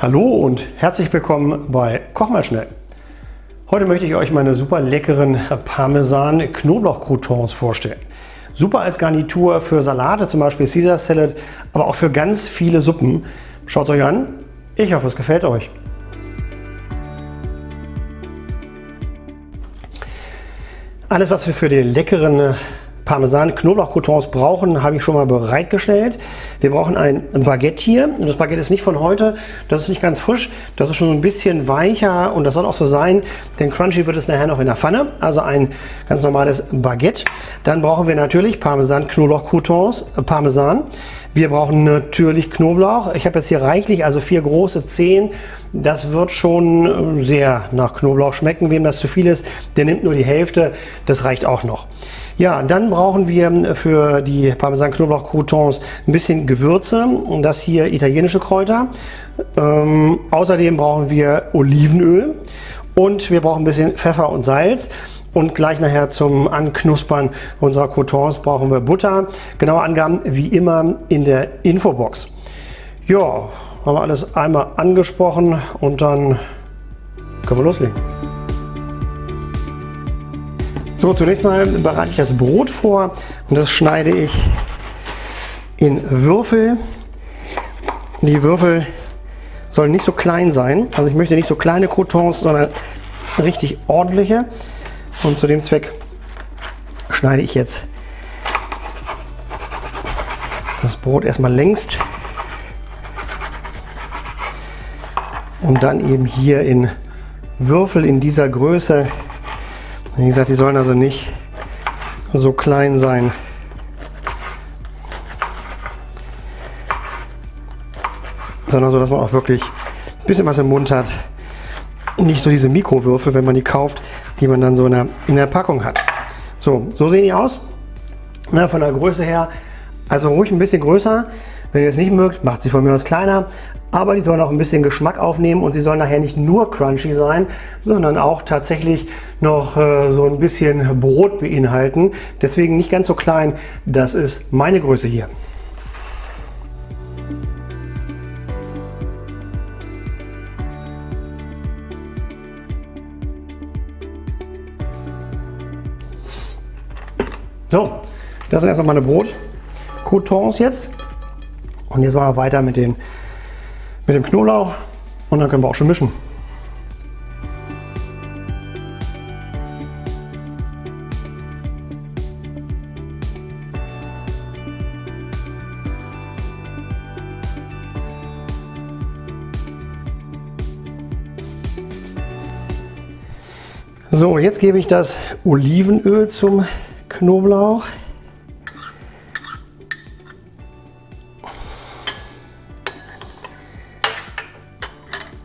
Hallo und herzlich willkommen bei Koch mal schnell. Heute möchte ich euch meine super leckeren Parmesan Knoblauch Croutons vorstellen. Super als Garnitur für Salate, zum Beispiel Caesar Salad, aber auch für ganz viele Suppen. Schaut es euch an. Ich hoffe, es gefällt euch. Alles, was wir für die leckeren Parmesan Knoblauch-Croutons brauchen, habe ich schon mal bereitgestellt. Wir brauchen ein Baguette hier. Und das Baguette ist nicht von heute, das ist nicht ganz frisch, das ist schon ein bisschen weicher und das soll auch so sein, denn crunchy wird es nachher noch in der Pfanne. Also ein ganz normales Baguette. Dann brauchen wir natürlich Parmesan Knoblauch-Croutons, äh, Parmesan. Wir brauchen natürlich Knoblauch. Ich habe jetzt hier reichlich, also vier große Zehen. Das wird schon äh, sehr nach Knoblauch schmecken. Wem das zu viel ist, der nimmt nur die Hälfte. Das reicht auch noch. Ja, dann brauchen wir für die Parmesan Knoblauch Croutons ein bisschen Gewürze. Und das hier italienische Kräuter. Ähm, außerdem brauchen wir Olivenöl. Und wir brauchen ein bisschen Pfeffer und Salz. Und gleich nachher zum Anknuspern unserer Croutons brauchen wir Butter. Genaue Angaben wie immer in der Infobox. Ja, haben wir alles einmal angesprochen und dann können wir loslegen. So, zunächst mal bereite ich das Brot vor und das schneide ich in Würfel. Die Würfel sollen nicht so klein sein. Also ich möchte nicht so kleine Croutons, sondern richtig ordentliche. Und zu dem Zweck schneide ich jetzt das Brot erstmal längst und dann eben hier in Würfel in dieser Größe. Wie gesagt, die sollen also nicht so klein sein. Sondern so, dass man auch wirklich ein bisschen was im Mund hat. Nicht so diese Mikrowürfel, wenn man die kauft, die man dann so in der, in der Packung hat. So, so sehen die aus. Na, von der Größe her, also ruhig ein bisschen größer. Wenn ihr es nicht mögt, macht sie von mir aus kleiner. Aber die sollen auch ein bisschen Geschmack aufnehmen und sie sollen nachher nicht nur crunchy sein, sondern auch tatsächlich noch äh, so ein bisschen Brot beinhalten. Deswegen nicht ganz so klein. Das ist meine Größe hier. So, das sind erstmal meine Brot-Croutons jetzt. Und jetzt machen wir weiter mit, den, mit dem Knoblauch und dann können wir auch schon mischen. So, jetzt gebe ich das Olivenöl zum Knoblauch.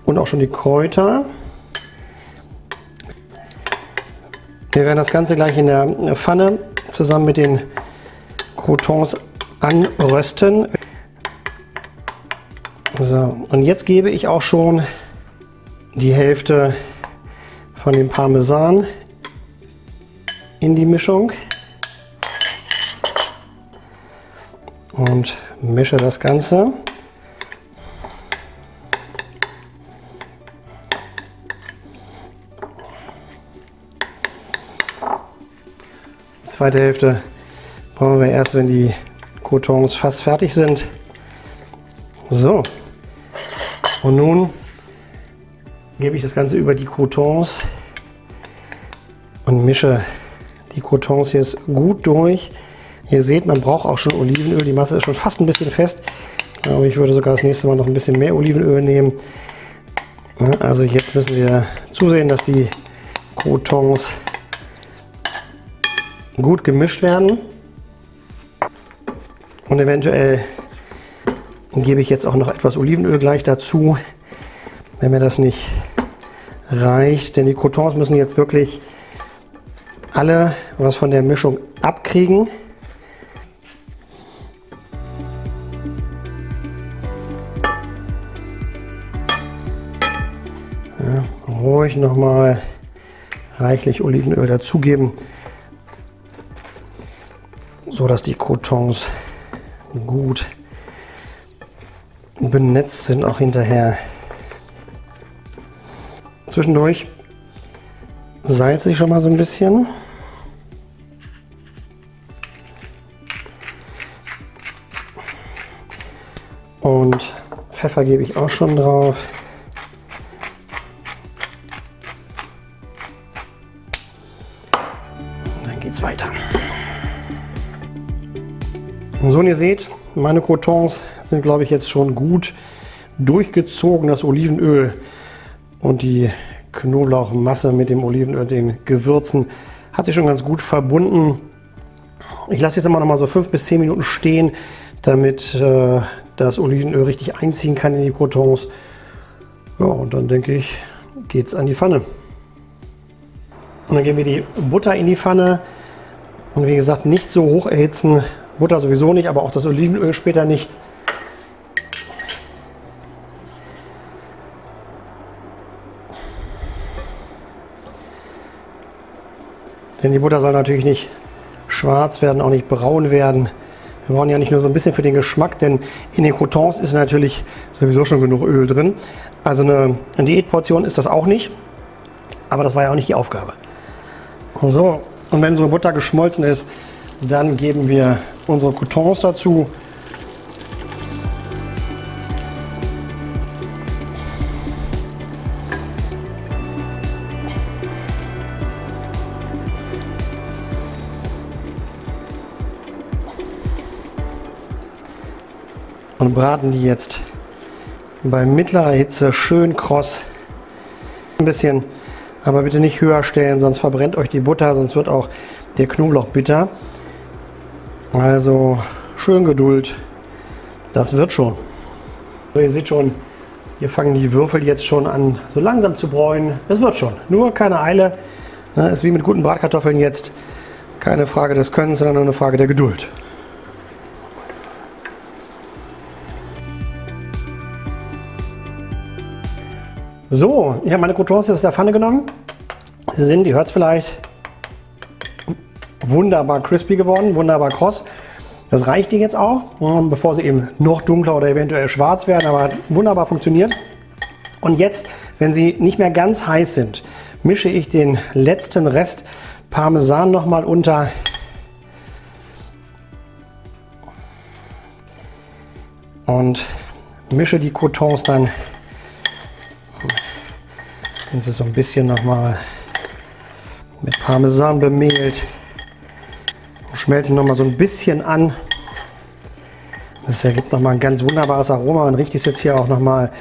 Und auch schon die Kräuter. Wir werden das Ganze gleich in der Pfanne zusammen mit den Croutons anrösten. So, und jetzt gebe ich auch schon die Hälfte von dem Parmesan in die Mischung. Und mische das Ganze. Die zweite Hälfte brauchen wir erst, wenn die Croutons fast fertig sind. So, und nun gebe ich das Ganze über die Croutons und mische die Croutons jetzt gut durch. Ihr seht, man braucht auch schon Olivenöl. Die Masse ist schon fast ein bisschen fest. Aber ich würde sogar das nächste Mal noch ein bisschen mehr Olivenöl nehmen. Also jetzt müssen wir zusehen, dass die Croutons gut gemischt werden. Und eventuell gebe ich jetzt auch noch etwas Olivenöl gleich dazu, wenn mir das nicht reicht. Denn die Croutons müssen jetzt wirklich alle was von der Mischung abkriegen. Ruhig noch mal reichlich Olivenöl dazugeben, so dass die Croutons gut benetzt sind auch hinterher. Zwischendurch salze ich schon mal so ein bisschen. Und Pfeffer gebe ich auch schon drauf. Geht's weiter. So, und ihr seht, meine Crotons sind, glaube ich, jetzt schon gut durchgezogen. Das Olivenöl und die Knoblauchmasse mit dem Olivenöl, den Gewürzen, hat sich schon ganz gut verbunden. Ich lasse jetzt immer noch mal so fünf bis zehn Minuten stehen, damit äh, das Olivenöl richtig einziehen kann in die Crotons. Ja, und dann denke ich, geht es an die Pfanne. Und dann geben wir die Butter in die Pfanne. Und wie gesagt, nicht so hoch erhitzen. Butter sowieso nicht, aber auch das Olivenöl später nicht. Denn die Butter soll natürlich nicht schwarz werden, auch nicht braun werden. Wir brauchen ja nicht nur so ein bisschen für den Geschmack, denn in den Croutons ist natürlich sowieso schon genug Öl drin. Also eine, eine Diätportion ist das auch nicht. Aber das war ja auch nicht die Aufgabe. So, und wenn so Butter geschmolzen ist, dann geben wir unsere Croutons dazu. und braten die jetzt bei mittlerer Hitze schön kross. Ein bisschen, aber bitte nicht höher stellen, sonst verbrennt euch die Butter, sonst wird auch der Knoblauch bitter. Also schön Geduld, das wird schon. So, ihr seht schon, hier fangen die Würfel jetzt schon an, so langsam zu bräunen. Es wird schon, nur keine Eile. Das ist wie mit guten Bratkartoffeln jetzt. Keine Frage des Könnens, sondern nur eine Frage der Geduld. So, ich habe meine Croutons aus der Pfanne genommen. Sie sind, ihr hört es vielleicht, wunderbar crispy geworden, wunderbar kross. Das reicht die jetzt auch, bevor sie eben noch dunkler oder eventuell schwarz werden, aber wunderbar funktioniert. Und jetzt, wenn sie nicht mehr ganz heiß sind, mische ich den letzten Rest Parmesan nochmal unter. Und mische die Croutons dann sind sie so ein bisschen nochmal mit Parmesan bemehlt. Schmelzen nochmal so ein bisschen an. Das ergibt nochmal ein ganz wunderbares Aroma. Man riecht es jetzt hier auch nochmal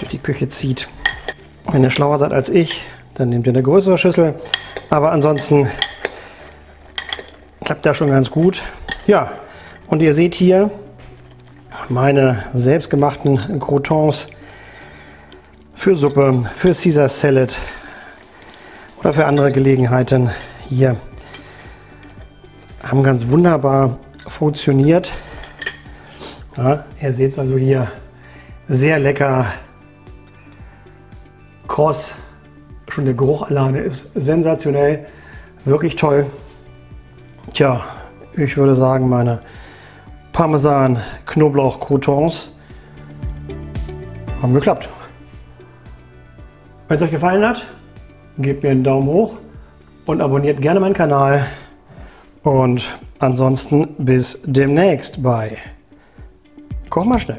durch die Küche zieht. Wenn ihr schlauer seid als ich, dann nehmt ihr eine größere Schüssel. Aber ansonsten klappt das schon ganz gut. Ja, und ihr seht hier meine selbstgemachten Croutons für Suppe, für Caesar Salad oder für andere Gelegenheiten hier. Haben ganz wunderbar funktioniert. Ja, ihr seht es also hier sehr lecker. Kross. Schon der Geruch alleine ist sensationell. Wirklich toll. Tja, ich würde sagen, meine Parmesan Knoblauch Croutons haben geklappt. Wenn es euch gefallen hat, gebt mir einen Daumen hoch und abonniert gerne meinen Kanal. Und ansonsten bis demnächst bei Koch mal schnell.